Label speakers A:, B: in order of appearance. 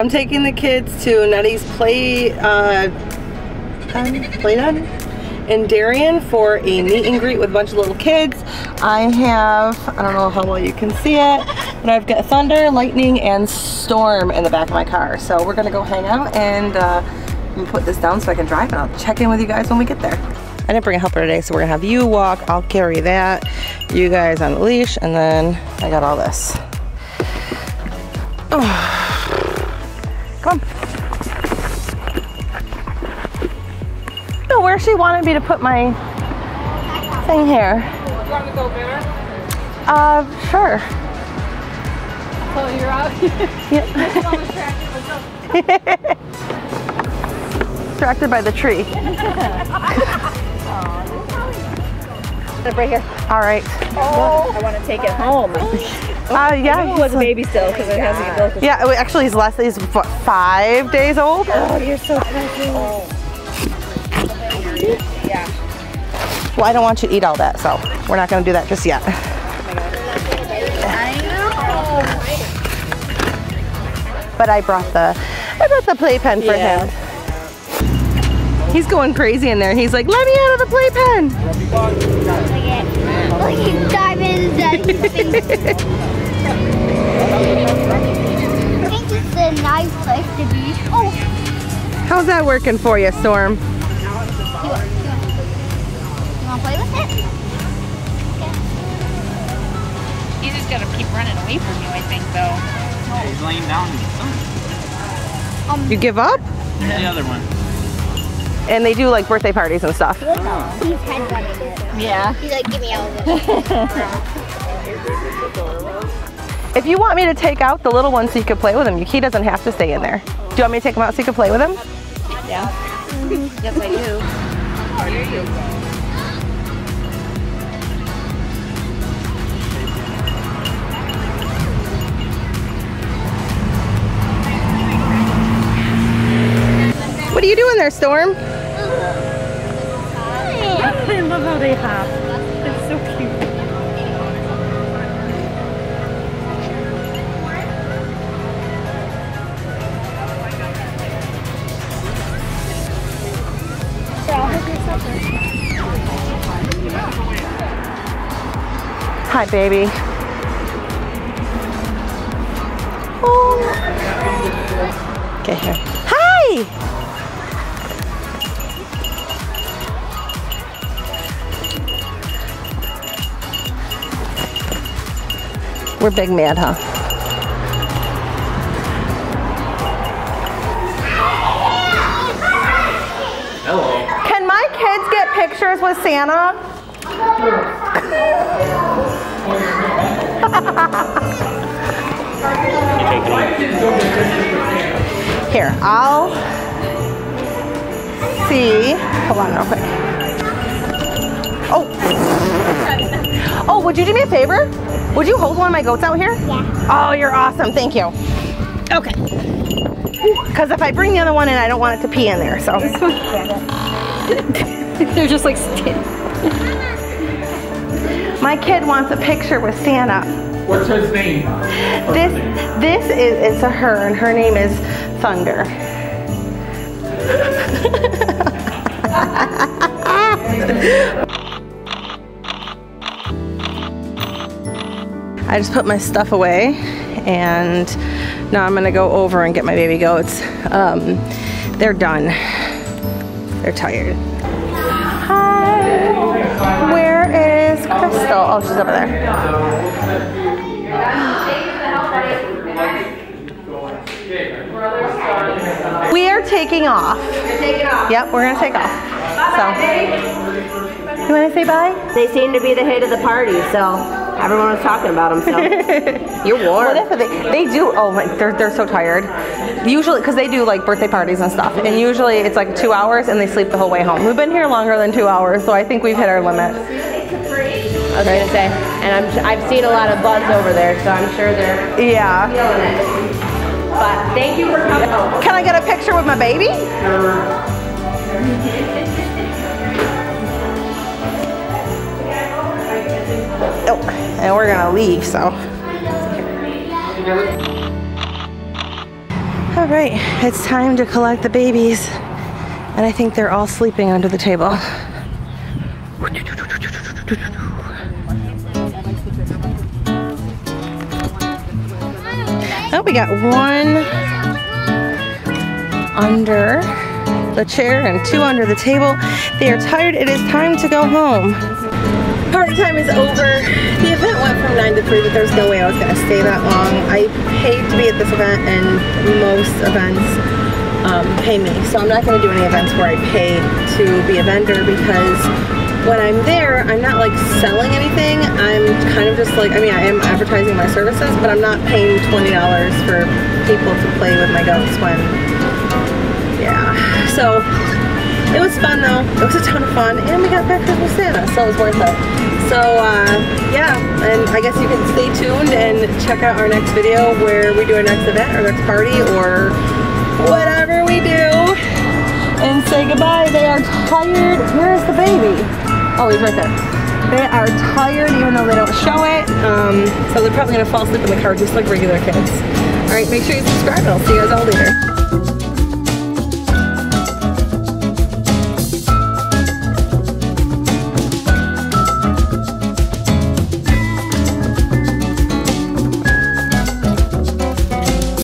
A: I'm taking the kids to Nutty's play uh, Play Den in Darien for a meet and greet with a bunch of little kids. I have, I don't know how well you can see it, but I've got thunder, lightning, and storm in the back of my car. So we're gonna go hang out and uh, put this down so I can drive and I'll check in with you guys when we get there. I didn't bring a helper today, so we're gonna have you walk, I'll carry that, you guys on the leash, and then I got all this. Oh. Come. No, where she wanted me to put my thing here.
B: You want to go better?
A: Uh, sure.
B: So you're out.
A: Distracted by the tree.
B: right here.
A: All right.
B: I want to take it home.
A: Uh, yeah.
B: It was a baby still because it hasn't built.
A: Yeah, actually, he's less. He's what, five days old.
B: Oh, you're so crazy. Yeah.
A: Well, I don't want you to eat all that, so we're not going to do that just yet. I know. But I brought the, I brought the playpen for
B: Yeah.
A: him. He's going crazy in there. He's like, let me out of the playpen.
C: Look at he's diving into I think it's a nice place to be. Oh,
A: How's that working for you, Storm?
C: you want, you want, you want to play with it?
D: He's just gonna keep running away from you, I think, though.
E: He's laying down in the sun.
A: You give up?
E: The other one.
A: And they do like birthday parties and stuff.
C: He's head running it.
D: Yeah.
C: He's like, give me all of it.
A: If you want me to take out the little one so you can play with him, he doesn't have to stay in there. Do you want me to take him out so you can play with him?
D: Yeah. yes, I do.
A: What are you doing there, Storm?
B: They hop. It's so cute.
A: Hi, baby. Oh. Get here. Hi! We're big mad, huh?
E: Hello.
A: Can my kids get pictures with Santa? Here, I'll see. Hold on real quick. Oh. Oh, would you do me a favor? Would you hold one of my goats out here?
C: Yeah.
A: Oh, you're awesome. Thank you. Okay. Because if I bring the other one in, I don't want it to pee in there. So.
B: They're just like st-
A: My kid wants a picture with Santa.
E: What's his name?
A: This this is it's a her and her name is Thunder. I just put my stuff away and now I'm gonna go over and get my baby goats. Um, they're done. They're tired. Hi. Where is Crystal? Oh, she's over there. We are taking off. Yep, we're gonna take off. So, you wanna say bye?
F: They seem to be the hit of the party, so everyone was talking about them. So you're
A: Well,
F: warm.
A: that's what they, they do. Oh my, they're they're so tired. Usually, because they do like birthday parties and stuff, and usually it's like two hours, and they sleep the whole way home. We've been here longer than two hours, so I think we've hit our limit.
F: I was gonna say, and I'm I've seen a lot of buzz over there, so I'm sure they're
A: Yeah.
F: feeling it. But thank you for coming.
A: Can I get a picture with my baby? and we're gonna leave, so. All right, it's time to collect the babies. And I think they're all sleeping under the table. Oh, we got one under the chair and two under the table. They are tired. It is time to go home. Party time is over. The event went from 9 to 3, but there's no way I was going to stay that long. I paid to be at this event, and most events um, pay me. So I'm not going to do any events where I pay to be a vendor because when I'm there, I'm not like selling anything. I'm kind of just like, I mean, I am advertising my services, but I'm not paying $20 for people to play with my goats when, yeah. So it was fun though. It was a ton of fun, and we got breakfast with Santa, so it was worth it. So uh, yeah, and I guess you can stay tuned and check out our next video where we do our next event, our next party, or whatever we do. And say goodbye. They are tired. Where's the baby? Oh, he's right there. They are tired even though they don't show it. Um, so they're probably gonna fall asleep in the car just like regular kids. All right, make sure you subscribe and I'll see you guys all later.